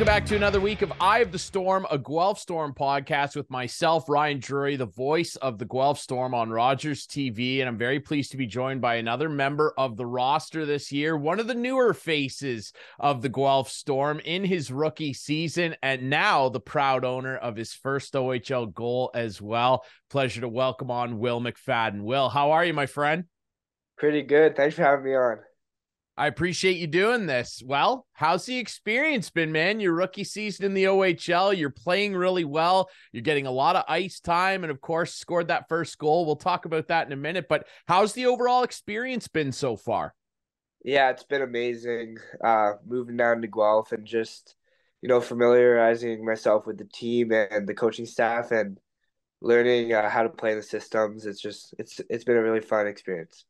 Welcome back to another week of Eye of the Storm, a Guelph Storm podcast with myself, Ryan Drury, the voice of the Guelph Storm on Rogers TV. And I'm very pleased to be joined by another member of the roster this year, one of the newer faces of the Guelph Storm in his rookie season, and now the proud owner of his first OHL goal as well. Pleasure to welcome on Wil McFadden. Wil, how are you, my friend? Pretty good. Thanks for having me on. I appreciate you doing this. Well, how's the experience been, man? Your rookie season in the OHL, you're playing really well. You're getting a lot of ice time, and of course, scored that first goal. We'll talk about that in a minute. But how's the overall experience been so far? Yeah, it's been amazing. Uh, moving down to Guelph and just you know familiarizing myself with the team and the coaching staff and learning uh, how to play the systems. It's just it's it's been a really fun experience.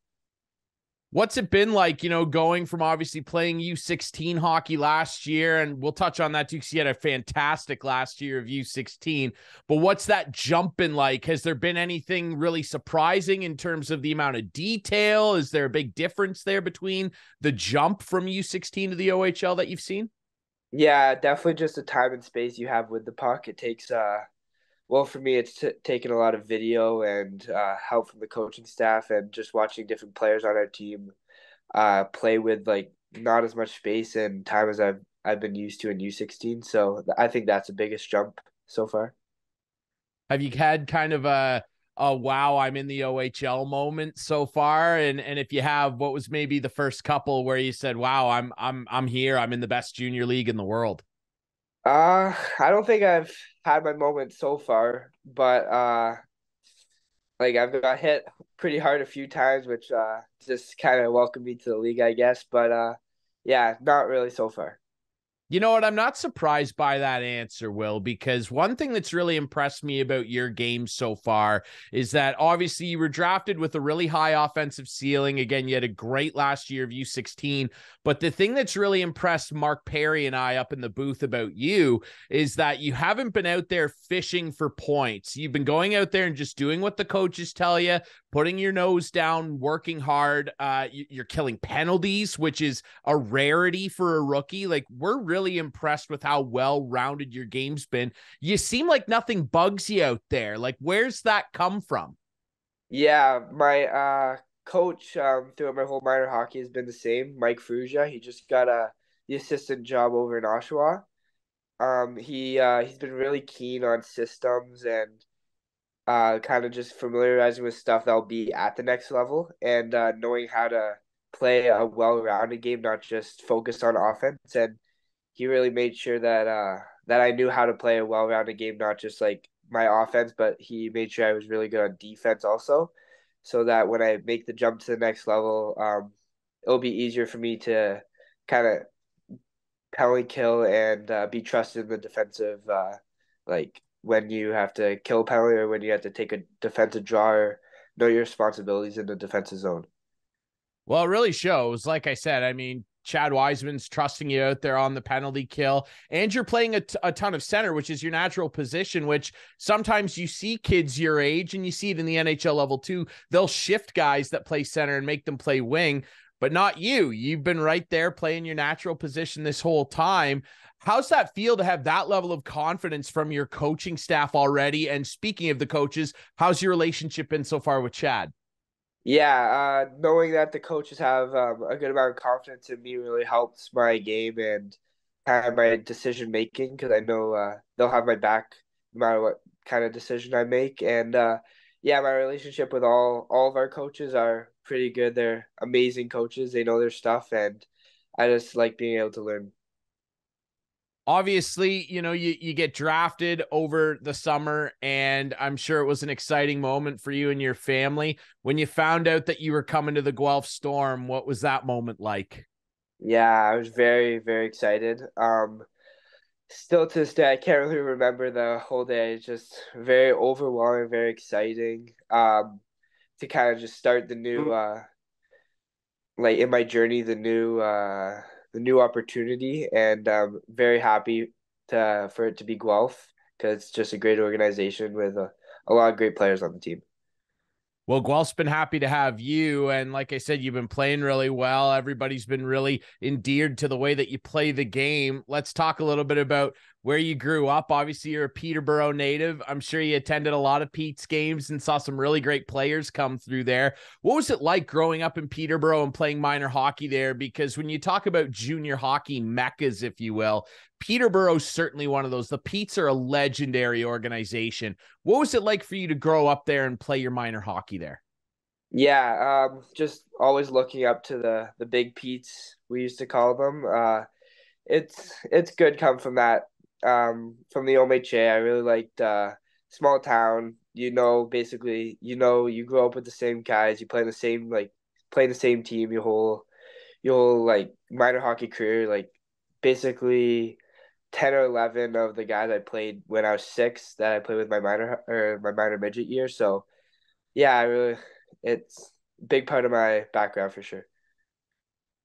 What's it been like, you know, going from obviously playing U16 hockey last year, and we'll touch on that too, because you had a fantastic last year of U16. But what's that jump been like? Has there been anything really surprising in terms of the amount of detail? Is there a big difference there between the jump from U16 to the OHL that you've seen? Yeah, definitely just the time and space you have with the puck. It takes uh well, for me, it's t- taken a lot of video and uh, help from the coaching staff and just watching different players on our team uh, play with like not as much space and time as I've I've been used to in U sixteen. So I think that's the biggest jump so far. Have you had kind of a a wow, I'm in the OHL moment so far? And and if you have, what was maybe the first couple where you said, "Wow, I'm I'm I'm here. I'm in the best junior league in the world." Uh, I don't think I've had my moment so far, but uh, like I've got hit pretty hard a few times, which uh just kind of welcomed me to the league, I guess. But uh, yeah, not really so far. You know what? I'm not surprised by that answer, Wil, because one thing that's really impressed me about your game so far is that obviously you were drafted with a really high offensive ceiling. Again, you had a great last year of U16. But the thing that's really impressed Mark Perry and I up in the booth about you is that you haven't been out there fishing for points. You've been going out there and just doing what the coaches tell you, putting your nose down, working hard. Uh, you're killing penalties, which is a rarity for a rookie. Like, we're really impressed with how well rounded your game's been. You seem like nothing bugs you out there. Like, where's that come from? Yeah, my uh, coach um, throughout my whole minor hockey has been the same. Mike Fruja. He just got a the assistant job over in Oshawa. Um, he uh, he's been really keen on systems and uh, kind of just familiarizing with stuff that'll be at the next level and uh, knowing how to play a well-rounded game, not just focused on offense. And he really made sure that uh that I knew how to play a well rounded game, not just like my offense, but he made sure I was really good on defense also. So that when I make the jump to the next level, um, it'll be easier for me to kind of penalty kill and uh, be trusted in the defensive, uh, like when you have to kill penalty or when you have to take a defensive draw or know your responsibilities in the defensive zone. Well, it really shows. Like I said, I mean, Chad Wiseman's trusting you out there on the penalty kill, and you're playing a, t- a ton of center, which is your natural position. Which sometimes you see kids your age, and you see it in the NHL level too. They'll shift guys that play center and make them play wing, but not you. You've been right there playing your natural position this whole time. How's that feel to have that level of confidence from your coaching staff already? And speaking of the coaches, how's your relationship been so far with Chad? Yeah, uh, knowing that the coaches have um, a good amount of confidence in me really helps my game and kind of my decision making because I know uh, they'll have my back no matter what kind of decision I make. And uh, yeah, my relationship with all all of our coaches are pretty good. They're amazing coaches. They know their stuff, and I just like being able to learn obviously, you know, you, you get drafted over the summer, and I'm sure it was an exciting moment for you and your family. When you found out that you were coming to the Guelph Storm, what was that moment like? Yeah, I was very, very excited. Um, still to this day, I can't really remember the whole day. It's just very overwhelming, very exciting. Um, to kind of just start the new, mm. uh, like in my journey, the new, uh, the new opportunity, and I'm very happy to for it to be Guelph because it's just a great organization with a, a lot of great players on the team. Well, Guelph's been happy to have you. And like I said, you've been playing really well. Everybody's been really endeared to the way that you play the game. Let's talk a little bit about where you grew up. Obviously, you're a Peterborough native. I'm sure you attended a lot of Pete's games and saw some really great players come through there. What was it like growing up in Peterborough and playing minor hockey there? Because when you talk about junior hockey meccas, if you will, Peterborough's certainly one of those. The Petes are a legendary organization. What was it like for you to grow up there and play your minor hockey there? Yeah, um, just always looking up to the the big Petes we used to call them. Uh, it's it's good come from that um, from the OMHA. I really liked uh, small town. You know, basically, you know, you grow up with the same guys. You play the same like play the same team your whole your whole like minor hockey career. Like basically, ten or eleven of the guys I played when I was six that I played with my minor or my minor midget year. So, yeah, I really it's a big part of my background for sure.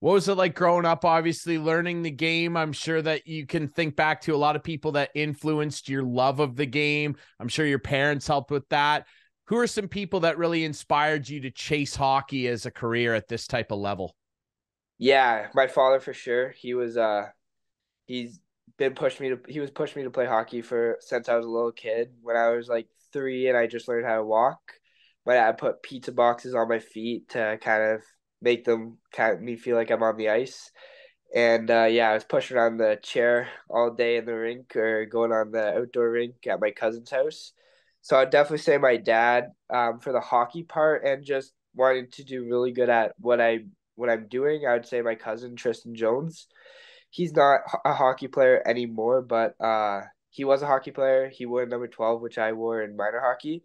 What was it like growing up? Obviously, learning the game. I'm sure that you can think back to a lot of people that influenced your love of the game. I'm sure your parents helped with that. Who are some people that really inspired you to chase hockey as a career at this type of level? Yeah, my father for sure. He was uh he's been pushing me to he was pushing me to play hockey for since I was a little kid. When I was like 3 and I just learned how to walk, my dad put pizza boxes on my feet to kind of make them kind of me feel like I'm on the ice. And uh, yeah, I was pushing on the chair all day in the rink or going on the outdoor rink at my cousin's house. So I'd definitely say my dad um, for the hockey part and just wanting to do really good at what I what I'm doing. I would say my cousin Tristan Jones. He's not a hockey player anymore, but uh, he was a hockey player. He wore number twelve, which I wore in minor hockey,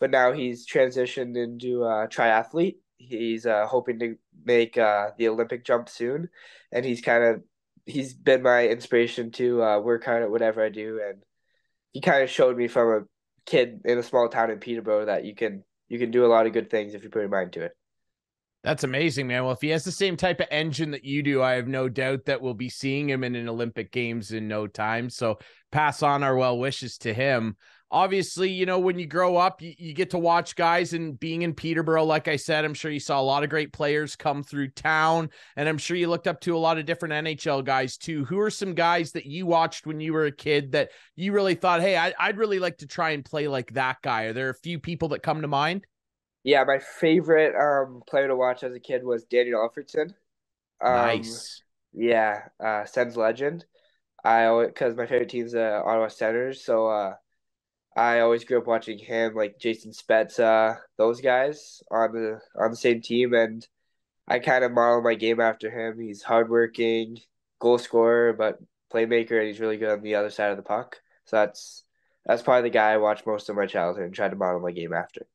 but now he's transitioned into a triathlete He's uh, hoping to make uh, the Olympic jump soon, and he's kind of he's been my inspiration to uh, work hard at whatever I do, and he kind of showed me from a kid in a small town in Peterborough that you can you can do a lot of good things if you put your mind to it. That's amazing, man. Well, if he has the same type of engine that you do, I have no doubt that we'll be seeing him in an Olympic Games in no time. So pass on our well wishes to him obviously, you know, when you grow up, you, you, get to watch guys and being in Peterborough, like I said, I'm sure you saw a lot of great players come through town. And I'm sure you looked up to a lot of different NHL guys too. Who are some guys that you watched when you were a kid that you really thought, hey, I, I'd really like to try and play like that guy? Are there a few people that come to mind? Yeah, my favorite um, player to watch as a kid was Daniel Alfredsson. Um, nice. Yeah, uh, Sens legend. I because my favorite team's the Ottawa Senators, so uh, I always grew up watching him, like Jason Spezza, those guys on the on the same team, and I kind of model my game after him. He's hardworking, goal scorer, but playmaker, and he's really good on the other side of the puck. So that's that's probably the guy I watched most of my childhood and tried to model my game after.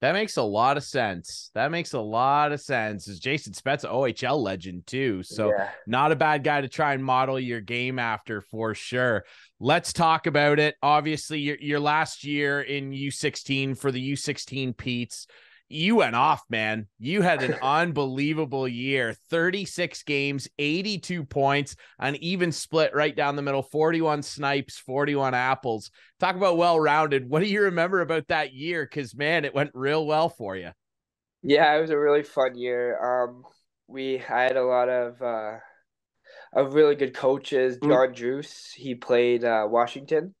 That makes a lot of sense. That makes a lot of sense. Is Jason Spezza OHL legend too? So yeah. not a bad guy to try and model your game after for sure. Let's talk about it. Obviously, your, your last year in U16 for the U16 Petes you went off, man. You had an unbelievable year 36 games, 82 points, an even split right down the middle 41 snipes, 41 apples. Talk about well rounded. What do you remember about that year? Because, man, it went real well for you. Yeah, it was a really fun year. Um, we had a lot of, uh, of really good coaches. Mm. John Druce, he played uh, Washington.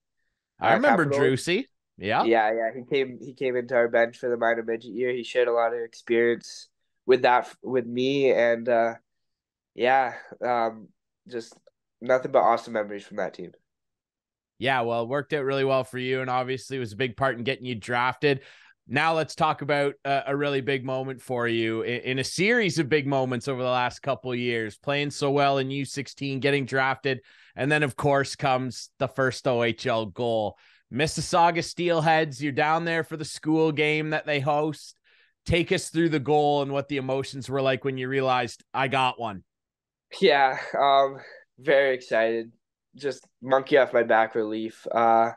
I remember Drusey. Yeah. Yeah, yeah. He came he came into our bench for the minor midget year. He shared a lot of experience with that with me and uh yeah, um just nothing but awesome memories from that team. Yeah, well, it worked out really well for you and obviously it was a big part in getting you drafted. Now let's talk about a, a really big moment for you in, in, a series of big moments over the last couple years, playing so well in U16, getting drafted, and then of course comes the first OHL goal. Mississauga Steelheads, you're down there for the school game that they host. Take us through the goal and what the emotions were like when you realized I got one. Yeah, um, very excited. Just monkey off my back relief. Uh,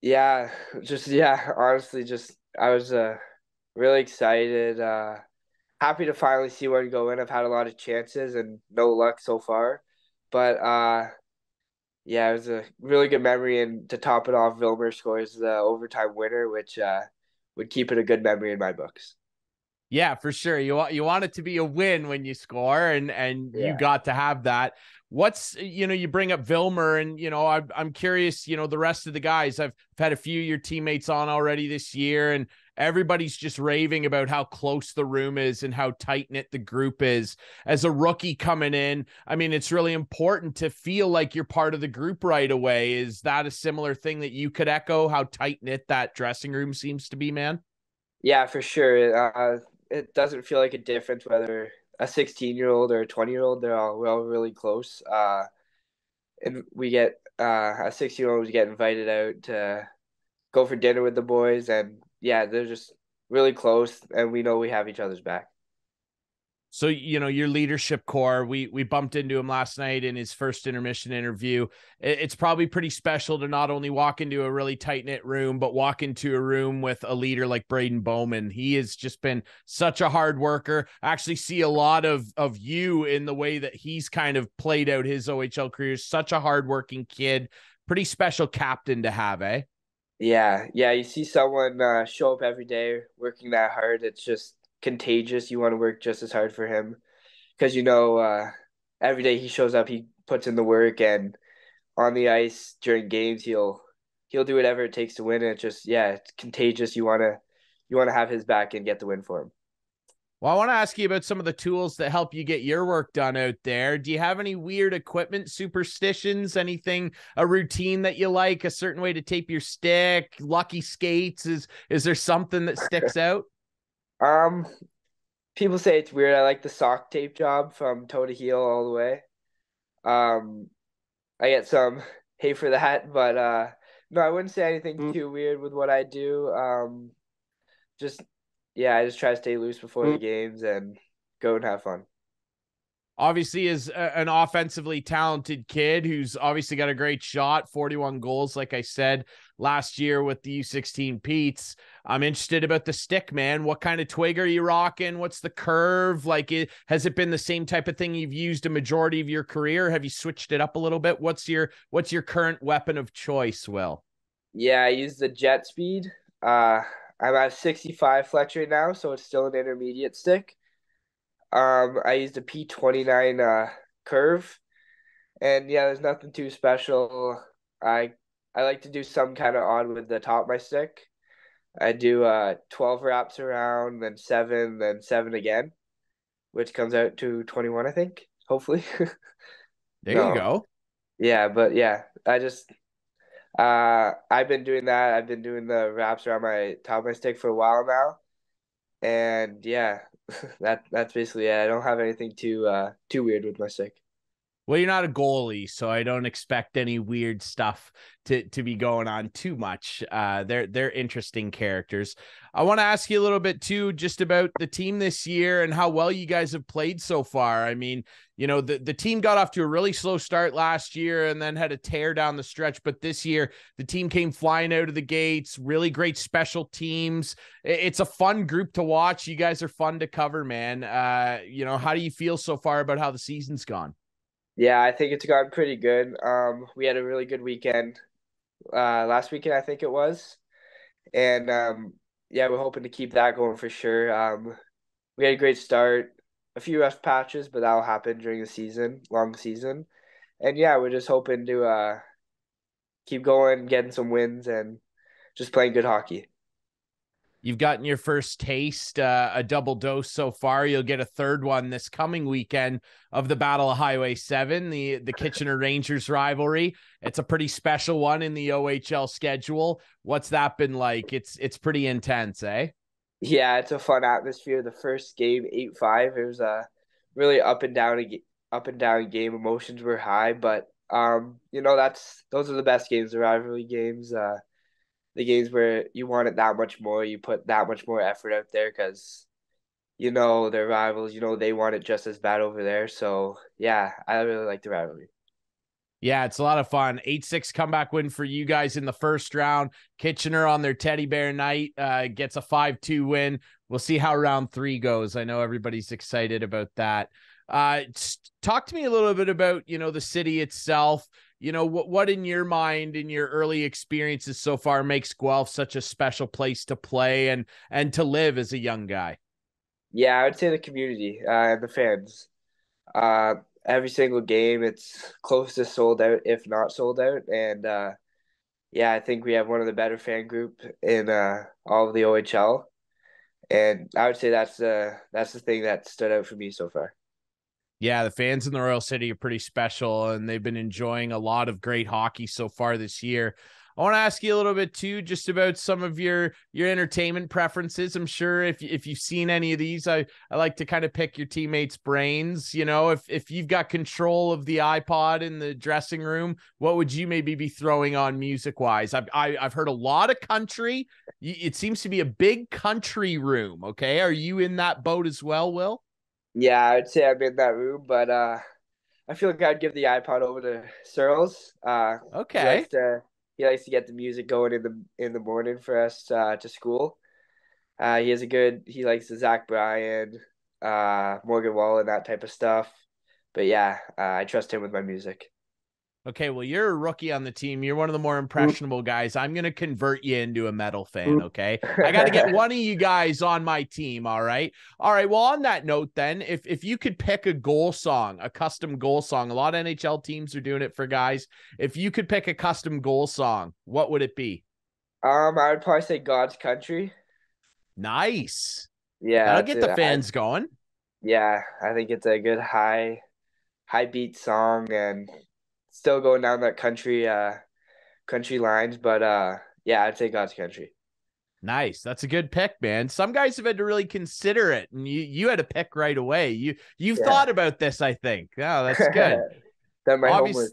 yeah, just yeah, honestly, just I was uh really excited. Uh, happy to finally see one go in. I've had a lot of chances and no luck so far, but uh, yeah, it was a really good memory. And to top it off, Vilmer scores the overtime winner, which uh, would keep it a good memory in my books. Yeah, for sure. You want you want it to be a win when you score, and and yeah. you got to have that. What's you know you bring up Vilmer, and you know I'm I'm curious. You know the rest of the guys. I've had a few of your teammates on already this year, and everybody's just raving about how close the room is and how tight knit the group is. As a rookie coming in, I mean, it's really important to feel like you're part of the group right away. Is that a similar thing that you could echo? How tight knit that dressing room seems to be, man. Yeah, for sure. Uh, it doesn't feel like a difference whether a 16 year old or a 20 year old. They're all we're all really close. Uh, and we get uh, a 16 year old get invited out to go for dinner with the boys, and yeah, they're just really close, and we know we have each other's back. So you know your leadership core. We we bumped into him last night in his first intermission interview. It's probably pretty special to not only walk into a really tight knit room, but walk into a room with a leader like Braeden Bowman. He has just been such a hard worker. I actually see a lot of of you in the way that he's kind of played out his OHL career. Such a hardworking kid. Pretty special captain to have, eh? Yeah, yeah. You see someone uh, show up every day working that hard. It's just contagious. You want to work just as hard for him because you know uh, every day he shows up, he puts in the work, and on the ice during games, he'll he'll do whatever it takes to win. And it's just yeah, it's contagious. You want to you want to have his back and get the win for him. Well, I want to ask you about some of the tools that help you get your work done out there. Do you have any weird equipment superstitions? Anything, a routine that you like, a certain way to tape your stick, lucky skates? Is is there something that sticks out? Um, people say it's weird. I like the sock tape job from toe to heel all the way. Um, I get some hate for that, but uh, no, I wouldn't say anything mm. too weird with what I do. Um, just yeah, I just try to stay loose before mm. the games and go and have fun. Obviously is a, an offensively talented kid who's obviously got a great shot 41 goals like i said last year with the u16 petes i'm interested about the stick man. What kind of twig are you rocking? What's the curve? Like it, has it been the same type of thing you've used a majority of your career? Have you switched it up a little bit? What's your what's your current weapon of choice will? Yeah i use the JetSpeed. Uh i'm at 65 flex right now so it's still an intermediate stick um, I used a P29 uh, curve, and yeah, there's nothing too special. I I like to do some kind of odd with the top of my stick. I do uh 12 wraps around, then seven, then seven again, which comes out to 21, I think. Hopefully. there no. you go. Yeah, but yeah, I just uh I've been doing that. I've been doing the wraps around my top of my stick for a while now. And yeah, that that's basically it. I don't have anything too uh too weird with my stick. Well, you're not a goalie, so I don't expect any weird stuff to to be going on too much. Uh, they're they're interesting characters. I want to ask you a little bit too, just about the team this year and how well you guys have played so far. I mean, you know, the the team got off to a really slow start last year and then had a tear down the stretch, but this year the team came flying out of the gates. Really great special teams. It's a fun group to watch. You guys are fun to cover, man. Uh, you know, how do you feel so far about how the season's gone? Yeah, I think it's gotten pretty good. Um, we had a really good weekend uh, last weekend, I think it was, and um, yeah, we're hoping to keep that going for sure. Um, we had a great start, a few rough patches, but that'll happen during the season, long season, and yeah, we're just hoping to uh, keep going, getting some wins, and just playing good hockey. You've gotten your first taste, uh, a double dose so far. You'll get a third one this coming weekend of the Battle of Highway 7, the, the Kitchener Rangers rivalry. It's a pretty special one in the OHL schedule. What's that been like? It's it's pretty intense, eh? Yeah, it's a fun atmosphere. The first game, 8-5, it was a really up and down up and down game. Emotions were high, but um, you know, that's those are the best games, the rivalry games. Uh the games where you want it that much more, you put that much more effort out there because you know their rivals, you know they want it just as bad over there. So yeah, I really like the rivalry. Yeah, it's a lot of fun. 8 6 comeback win for you guys in the first round. Kitchener on their teddy bear night uh, gets a 5 2 win. We'll see how round three goes. I know everybody's excited about that. Uh, talk to me a little bit about you know the city itself. You know what what in your mind in your early experiences so far makes Guelph such a special place to play and and to live as a young guy. Yeah, I would say the community uh, and the fans. Uh, every single game, it's close to sold out, if not sold out, and uh, yeah, I think we have one of the better fan group in uh, all of the OHL, and I would say that's the that's the thing that stood out for me so far. Yeah, the fans in the Royal City are pretty special, and they've been enjoying a lot of great hockey so far this year. I want to ask you a little bit too, just about some of your your entertainment preferences. I'm sure if if you've seen any of these, I I like to kind of pick your teammates' brains. You know, if if you've got control of the iPod in the dressing room, what would you maybe be throwing on music wise? I've I, have i have heard a lot of country. It seems to be a big country room. Okay, are you in that boat as well, Wil? Yeah, I'd say I'm in that room, but uh, I feel like I'd give the iPod over to Searles. Uh, okay he likes to get the music going in the in the morning for us uh, to school. Uh, he has a good. He likes the Zach Bryan, uh, Morgan Wallen, that type of stuff. But yeah, uh, I trust him with my music. Okay, well, you're a rookie on the team. You're one of the more impressionable guys. I'm going to convert you into a metal fan. Okay. I got to get one of you guys on my team. All right. All right. Well, on that note, then, if, if you could pick a goal song, a custom goal song, a lot of NHL teams are doing it for guys. If you could pick a custom goal song, what would it be? Um, I would probably say God's Country. Nice. Yeah. That'll get the fans I, going. Yeah. I think it's a good high, high beat song and still going down that country uh country lines, but uh yeah, I'd say God's country. Nice. That's a good pick, man. Some guys have had to really consider it, and you you had a pick right away. You you've yeah. thought about this, I think. Oh, that's good. Done my homework.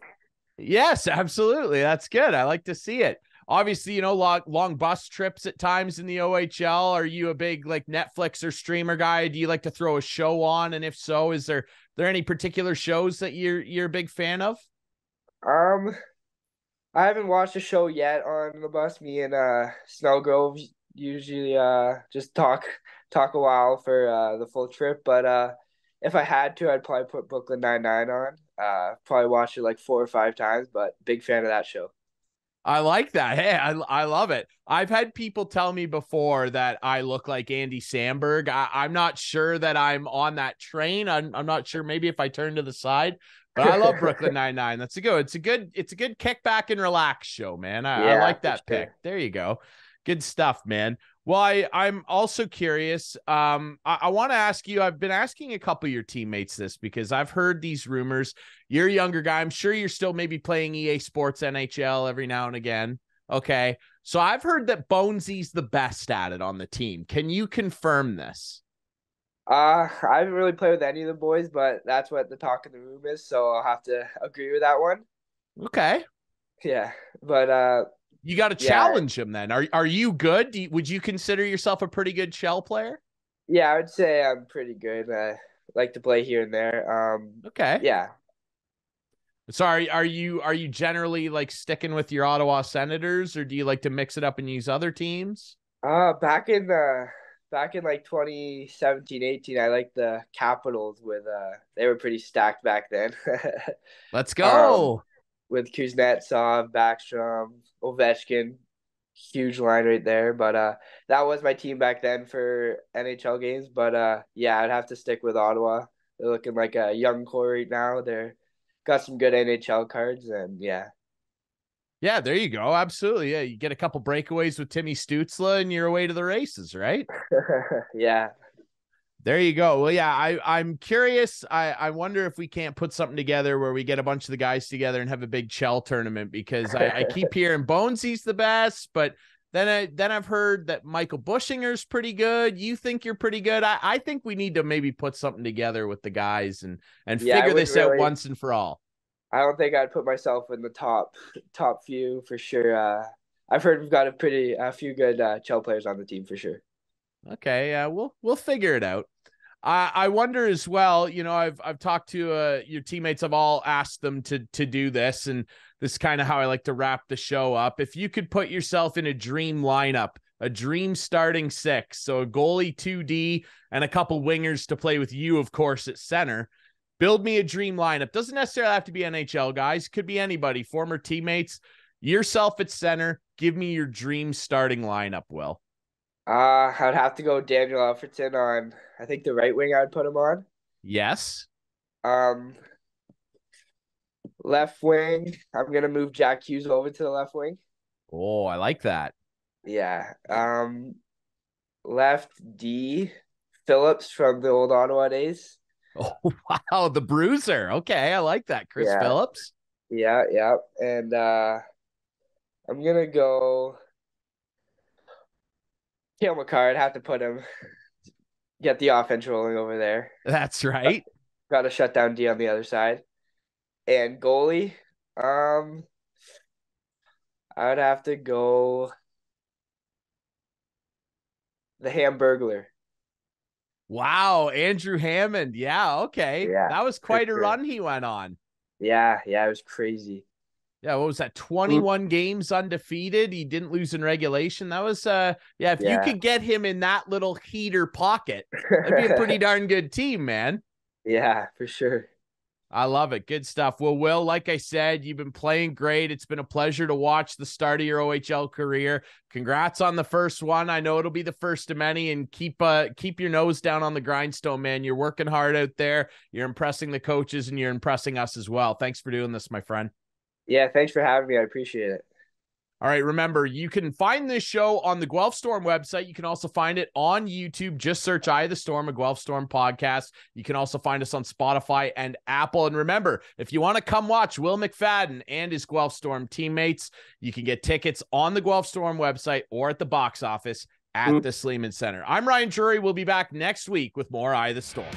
Yes, absolutely. That's good. I like to see it. Obviously, you know, long, long bus trips at times in the OHL. Are you a big like Netflix or streamer guy? Do you like to throw a show on? And if so, is there there any particular shows that you're you're a big fan of? Um, I haven't watched a show yet on the bus. Me and uh Snellgrove usually uh just talk talk a while for uh the full trip, but uh if I had to, I'd probably put Brooklyn Nine Nine on. Uh, probably watch it like four or five times, but big fan of that show. I like that. Hey, I, I love it. I've had people tell me before that I look like Andy Samberg. I, am not sure that I'm on that train. I'm, I'm not sure. Maybe if I turn to the side, but I love Brooklyn Nine Nine. That's a good. It's a good. It's a good kickback and relax show, man. I, yeah, I like that pick. Sure. There you go. Good stuff, man. Well, I, I'm also curious. Um, I, I want to ask you. I've been asking a couple of your teammates this because I've heard these rumors. You're a younger guy. I'm sure you're still maybe playing EA Sports NHL every now and again. Okay, so I've heard that Bonesy's the best at it on the team. Can you confirm this? Uh, I haven't really played with any of the boys, but that's what the talk in the room is, so I'll have to agree with that one. Okay. Yeah, but uh, you got to yeah. challenge him then. Are are you good? You, would you consider yourself a pretty good Chel player? Yeah, I would say I'm pretty good. I like to play here and there. Um, okay. Yeah. Sorry, are you are you generally like sticking with your Ottawa Senators, or do you like to mix it up and use other teams? Uh, back in the back in like 2017 18 i liked the capitals with uh they were pretty stacked back then. Let's go. um, with kuznetsov backstrom ovechkin huge line right there but uh that was my team back then for nhl games but uh yeah i'd have to stick with ottawa. They're looking like a young core right now. They're got some good nhl cards and yeah yeah, there you go. Absolutely. Yeah, you get a couple breakaways with Timmy Stützle and you're away to the races, right? yeah. There you go. Well, yeah, I I'm curious. I I wonder if we can't put something together where we get a bunch of the guys together and have a big Chel tournament because I, I keep hearing Bonesy's the best, but then I then I've heard that Michael Buchinger's pretty good. You think you're pretty good. I, I think we need to maybe put something together with the guys and and yeah, figure this really, out once and for all. I don't think I'd put myself in the top top few for sure. Uh, I've heard we've got a pretty a few good uh, Chel players on the team for sure. Okay, we'll we'll figure it out. I I wonder as well. You know, I've I've talked to uh, your teammates. I've all asked them to to do this, and this is kind of how I like to wrap the show up. If you could put yourself in a dream lineup, a dream starting six, so a goalie, two D, and a couple wingers to play with you, of course, at center Build me a dream lineup. Doesn't necessarily have to be NHL guys, could be anybody, former teammates. Yourself at center. Give me your dream starting lineup, Wil. Uh, I'd have to go Daniel Alfredsson on, I think the right wing I'd put him on. Yes. Um, left wing, I'm gonna move Jack Hughes over to the left wing. Oh, I like that. Yeah. Um, left D, Phillips from the old Ottawa days. Oh wow, the bruiser. Okay, I like that. Chris Yeah. Phillips. Yeah, yeah. And uh I'm gonna go Cale Makar. I'd have to put him get the offense rolling over there. That's right. Got to shut down D on the other side. And goalie, um I would have to go the Hamburglar. Wow, Andrew Hammond. Yeah, okay. Yeah, that was quite a sure. run he went on. Yeah, yeah, it was crazy. Yeah, what was that? 21 games undefeated. He didn't lose in regulation. That was uh yeah, if Yeah. you could get him in that little heater pocket, that'd be a pretty darn good team, man. yeah, for sure. I love it. Good stuff. Well, Wil, like I said, you've been playing great. It's been a pleasure to watch the start of your OHL career. Congrats on the first one. I know it'll be the first of many and keep uh keep your nose down on the grindstone, man. You're working hard out there. You're impressing the coaches and you're impressing us as well. Thanks for doing this, my friend. Yeah, thanks for having me. I appreciate it. All right, remember, you can find this show on the Guelph Storm website. You can also find it on YouTube. Just search Eye of the Storm, a Guelph Storm podcast. You can also find us on Spotify and Apple. And remember, if you want to come watch Wil McFadden and his Guelph Storm teammates, you can get tickets on the Guelph Storm website or at the box office at Mm. the Sleeman Center. I'm Ryan Drury. We'll be back next week with more Eye of the Storm.